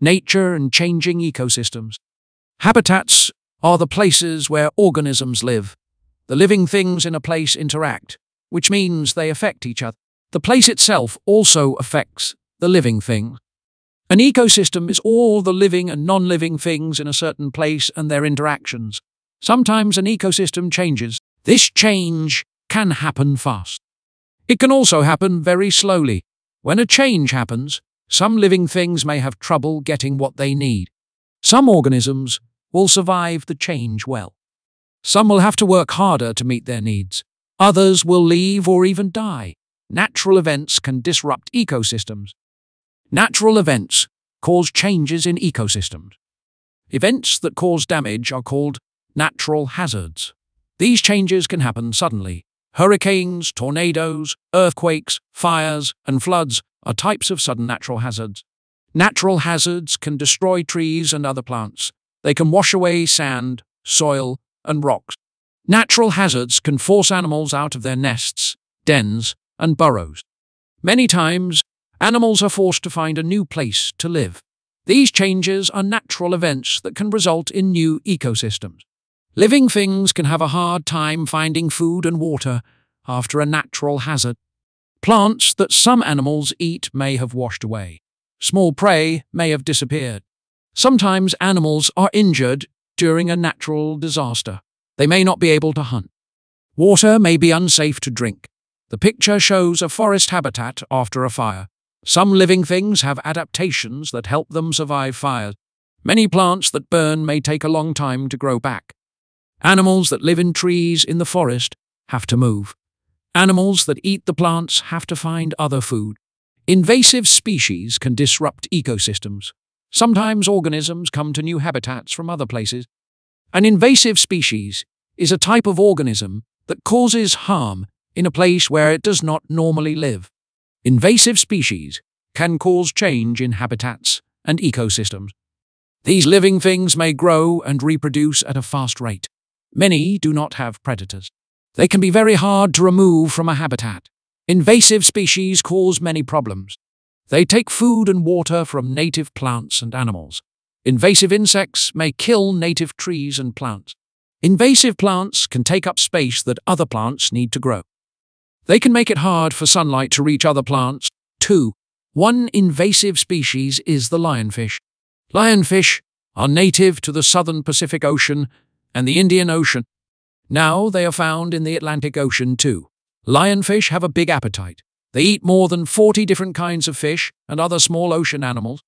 nature and changing ecosystems. Habitats are the places where organisms live. The living things in a place interact, which means they affect each other. The place itself also affects the living thing. An ecosystem is all the living and non-living things in a certain place and their interactions. Sometimes an ecosystem changes. This change can happen fast. It can also happen very slowly. When a change happens, some living things may have trouble getting what they need. Some organisms will survive the change well. Some will have to work harder to meet their needs. Others will leave or even die. Natural events can disrupt ecosystems. Natural events cause changes in ecosystems. Events that cause damage are called natural hazards. These changes can happen suddenly. Hurricanes, tornadoes, earthquakes, fires, and floods are types of sudden natural hazards. Natural hazards can destroy trees and other plants. They can wash away sand, soil, and rocks. Natural hazards can force animals out of their nests, dens, and burrows. Many times, animals are forced to find a new place to live. These changes are natural events that can result in new ecosystems. Living things can have a hard time finding food and water after a natural hazard. Plants that some animals eat may have washed away. Small prey may have disappeared. Sometimes animals are injured during a natural disaster. They may not be able to hunt. Water may be unsafe to drink. The picture shows a forest habitat after a fire. Some living things have adaptations that help them survive fires. Many plants that burn may take a long time to grow back. Animals that live in trees in the forest have to move. Animals that eat the plants have to find other food. Invasive species can disrupt ecosystems. Sometimes organisms come to new habitats from other places. An invasive species is a type of organism that causes harm in a place where it does not normally live. Invasive species can cause change in habitats and ecosystems. These living things may grow and reproduce at a fast rate. Many do not have predators. They can be very hard to remove from a habitat. Invasive species cause many problems. They take food and water from native plants and animals. Invasive insects may kill native trees and plants. Invasive plants can take up space that other plants need to grow. They can make it hard for sunlight to reach other plants. 2. One invasive species is the lionfish. Lionfish are native to the southern Pacific Ocean and the Indian Ocean. Now they are found in the Atlantic Ocean too. Lionfish have a big appetite. They eat more than 40 different kinds of fish and other small ocean animals.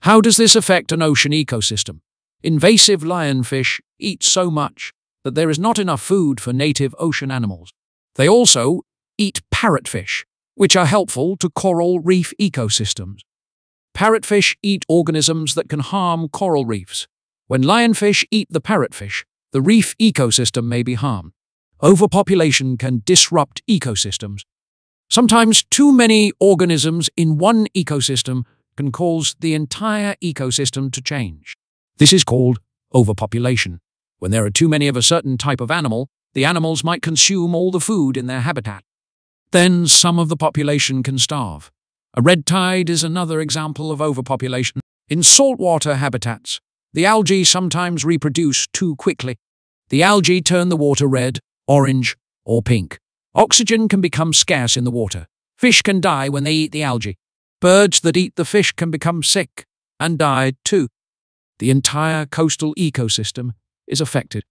How does this affect an ocean ecosystem? Invasive lionfish eat so much that there is not enough food for native ocean animals. They also eat parrotfish, which are helpful to coral reef ecosystems. Parrotfish eat organisms that can harm coral reefs. When lionfish eat the parrotfish, the reef ecosystem may be harmed. Overpopulation can disrupt ecosystems. Sometimes too many organisms in one ecosystem can cause the entire ecosystem to change. This is called overpopulation. When there are too many of a certain type of animal, the animals might consume all the food in their habitat. Then some of the population can starve. A red tide is another example of overpopulation. In saltwater habitats, the algae sometimes reproduce too quickly. The algae turn the water red, orange, or pink. Oxygen can become scarce in the water. Fish can die when they eat the algae. Birds that eat the fish can become sick and die too. The entire coastal ecosystem is affected.